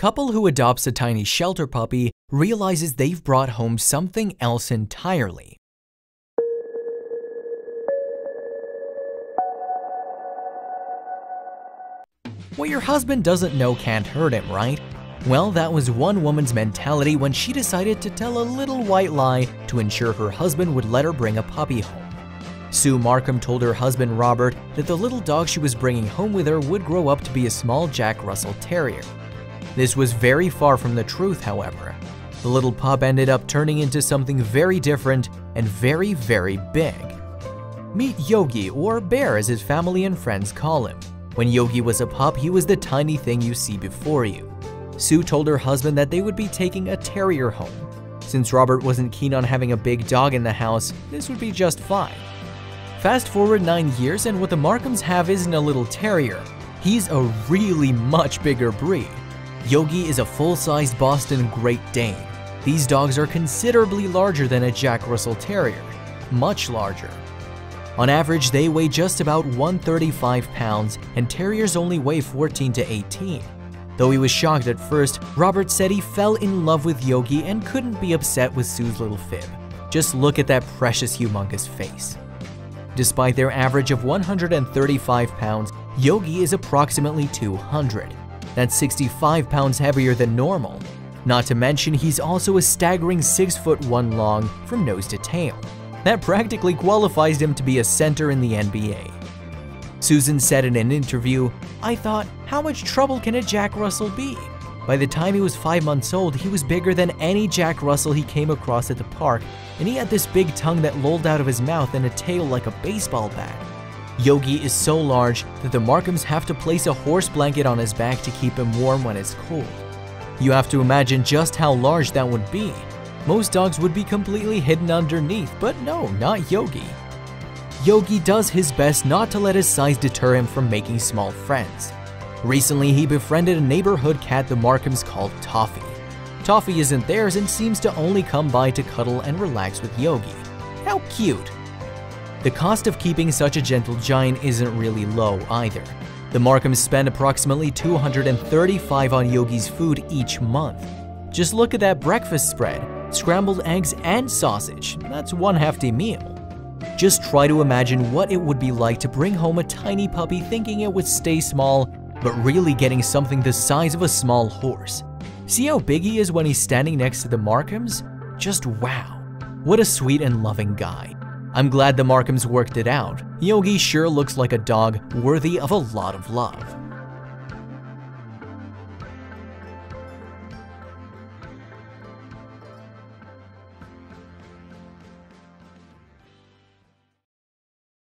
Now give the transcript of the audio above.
Couple who adopts a tiny shelter puppy realizes they've brought home something else entirely. What your husband doesn't know can't hurt him, right? Well, that was one woman's mentality when she decided to tell a little white lie to ensure her husband would let her bring a puppy home. Sue Markham told her husband Robert that the little dog she was bringing home with her would grow up to be a small Jack Russell Terrier. This was very far from the truth, however. The little pup ended up turning into something very different and very, very big. Meet Yogi, or Bear as his family and friends call him. When Yogi was a pup, he was the tiny thing you see before you. Sue told her husband that they would be taking a terrier home. Since Robert wasn't keen on having a big dog in the house, this would be just fine. Fast forward 9 years and what the Markhams have isn't a little terrier. He's a really much bigger breed. Yogi is a full-sized Boston Great Dane. These dogs are considerably larger than a Jack Russell Terrier, much larger. On average, they weigh just about 135 pounds, and terriers only weigh 14 to 18. Though he was shocked at first, Robert said he fell in love with Yogi and couldn't be upset with Sue's little fib. Just look at that precious humongous face. Despite their average of 135 pounds, Yogi is approximately 200. That's 65 pounds heavier than normal. Not to mention, he's also a staggering 6 foot 1 long from nose to tail. That practically qualifies him to be a center in the NBA. Susan said in an interview, I thought, how much trouble can a Jack Russell be? By the time he was 5 months old, he was bigger than any Jack Russell he came across at the park, and he had this big tongue that lolled out of his mouth and a tail like a baseball bat. Yogi is so large that the Markhams have to place a horse blanket on his back to keep him warm when it's cold. You have to imagine just how large that would be. Most dogs would be completely hidden underneath, but no, not Yogi. Yogi does his best not to let his size deter him from making small friends. Recently, he befriended a neighborhood cat the Markhams called Toffee. Toffee isn't theirs and seems to only come by to cuddle and relax with Yogi. How cute! The cost of keeping such a gentle giant isn't really low either. The Markhams spend approximately 235 on Yogi's food each month. Just look at that breakfast spread, scrambled eggs and sausage, that's one hefty meal. Just try to imagine what it would be like to bring home a tiny puppy thinking it would stay small, but really getting something the size of a small horse. See how big he is when he's standing next to the Markhams? Just wow. What a sweet and loving guy. I'm glad the Markhams worked it out. Yogi sure looks like a dog worthy of a lot of love.